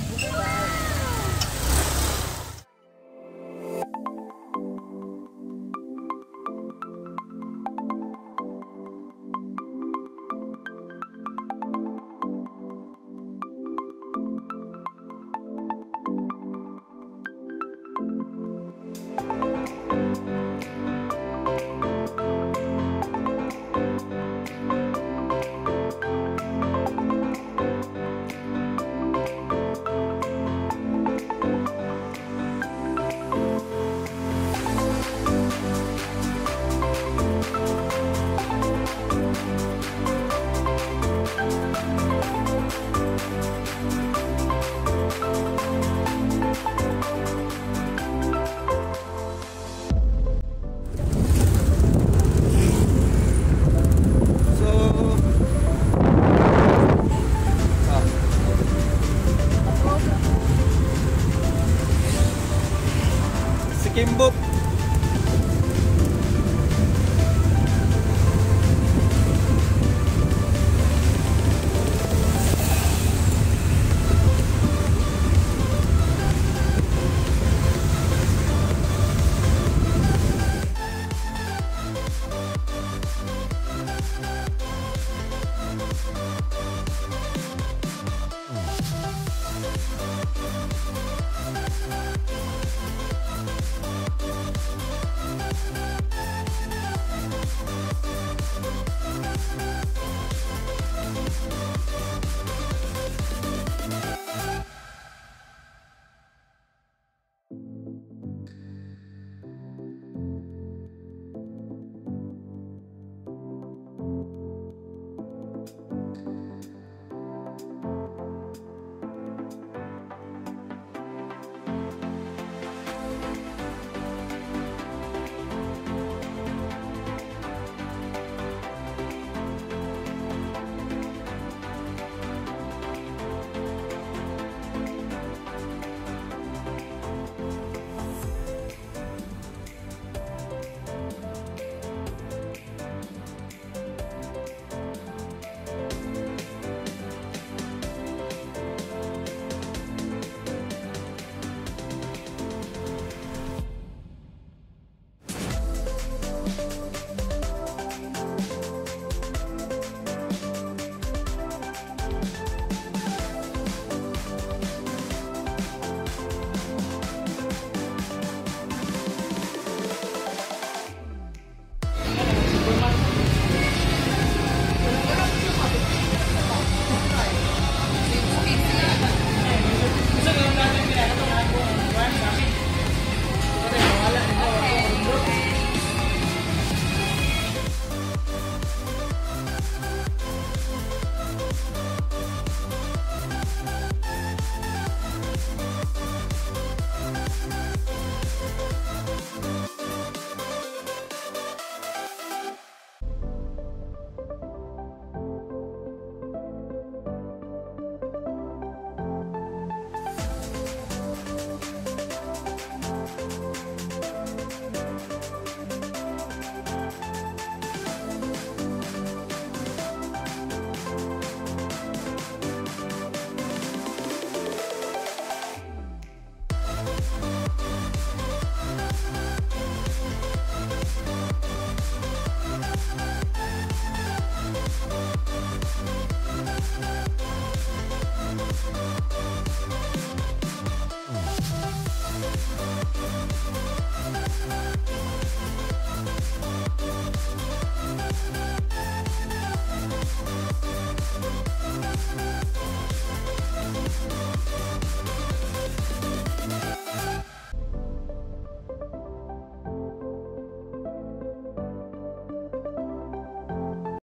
bag. Kimbuk Música